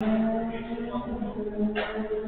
Thank you.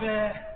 Robert.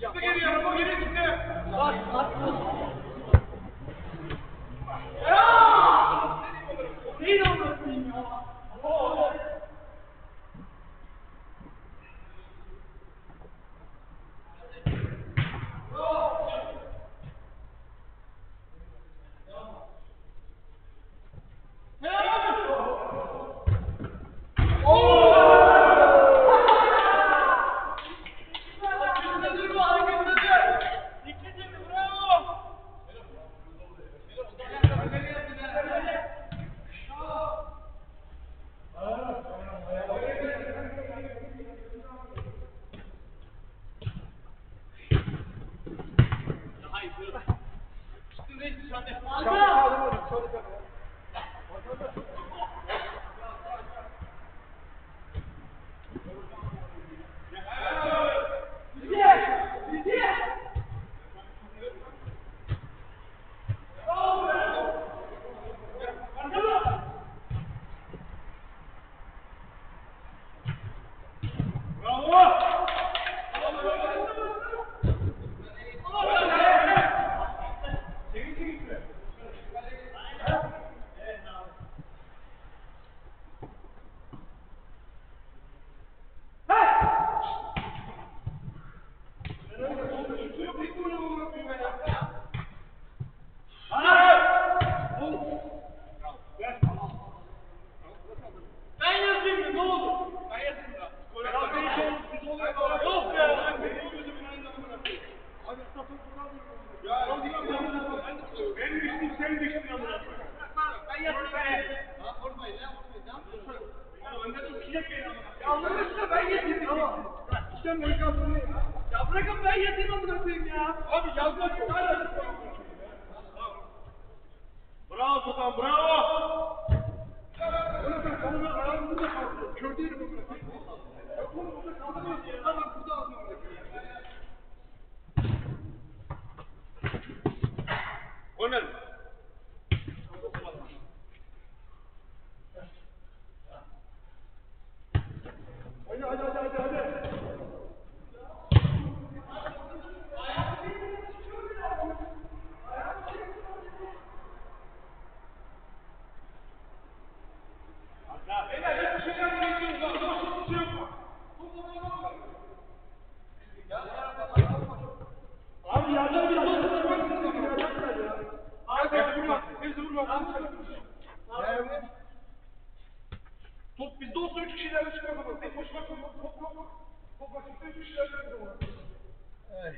Çıktı geriye, Ramo geri çıktı. Bas bas. Neyin anlatayım Ben yazayım ben. Vurmayın. Lan vurmayın. Ya önden düşecek beni amına. Ya Allah'ın üstüne ben yazayım tamam. İşte beni kalsın. Ya bırakın ben yazayım amına koyayım ya. Abi yazmak yok. Bravo Sultan, bravo. Korner. Beyler top. Top başına üç kişilerle çıkar baba. Gel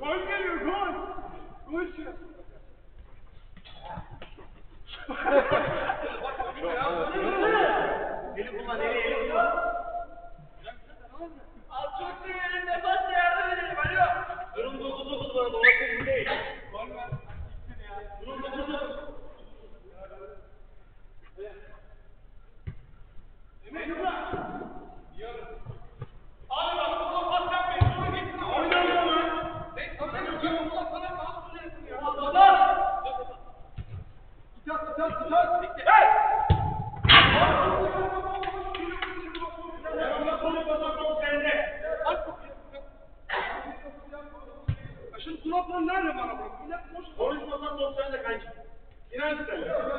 Koş geliyor koş. Koş. Lokman nerede bana bırak? Konuşmasan dostlarına kaç. İnanç sen.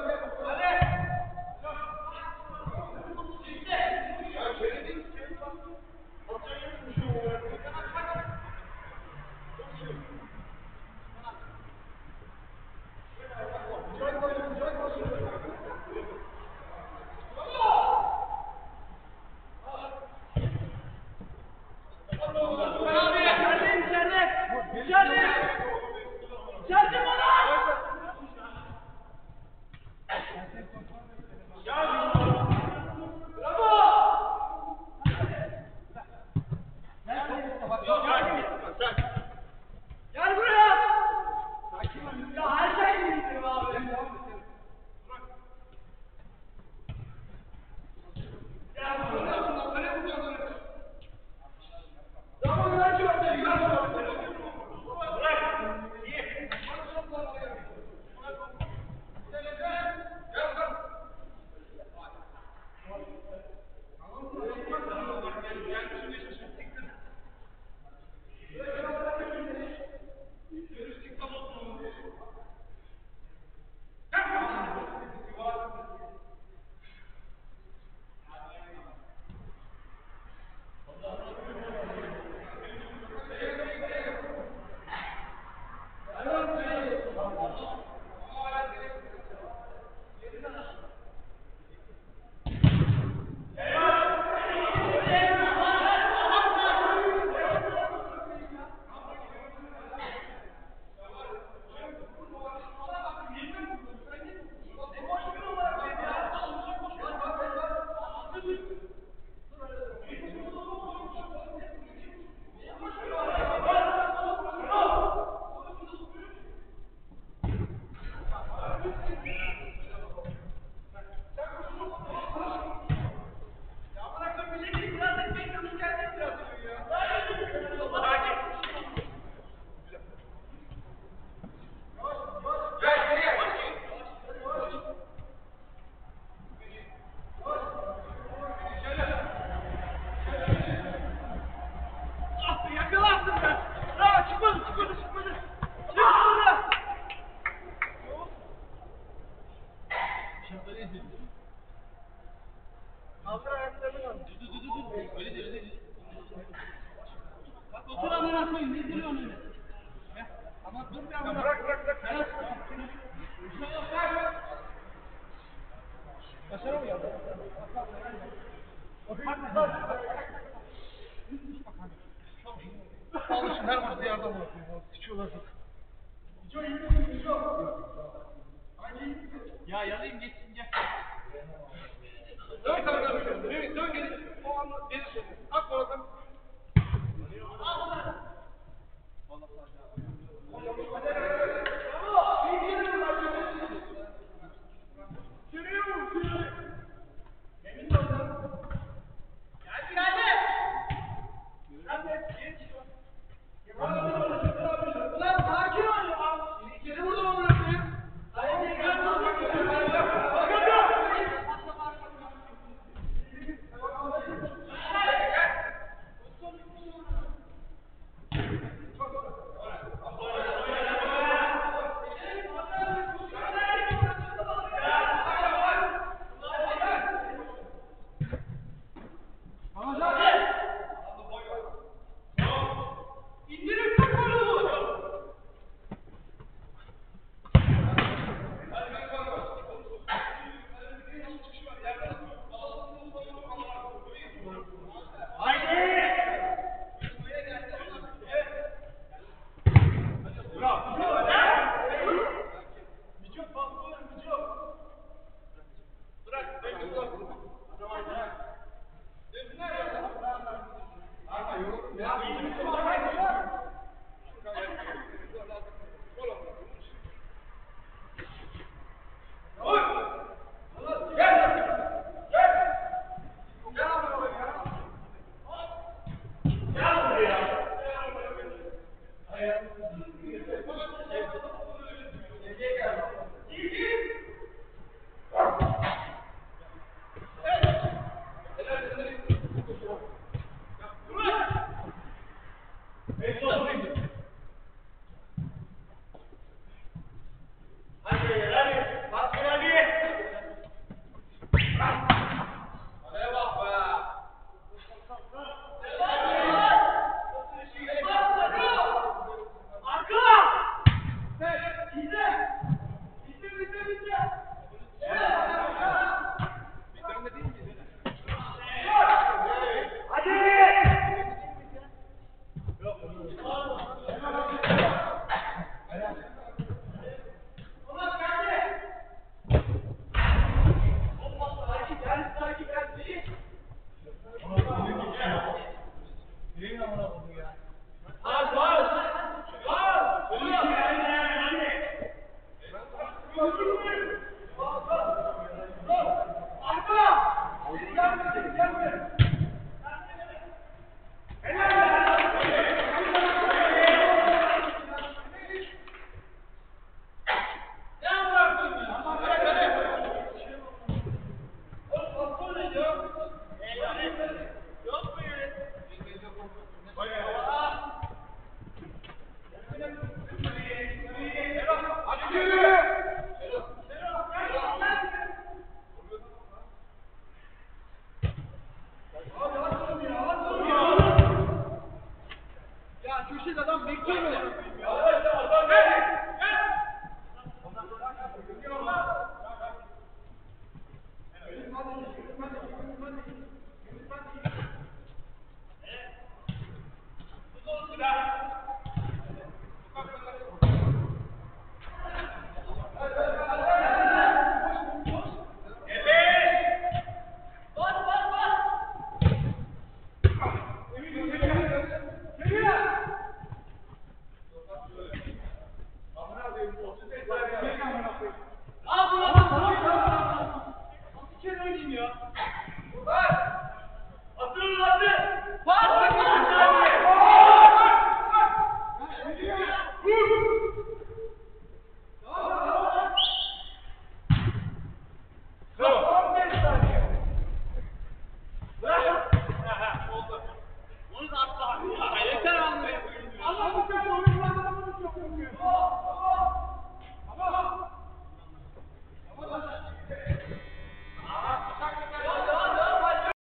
Alışın her maçta yardım bırakıyor. Sıçıyorlar. Ya yalayım geçsin gel. Dön kanka. Dön, dön geri. O anda gelirsin. Ak oradan. Geldi